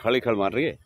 खड़ी खड़ मार रही है।